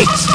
Eight.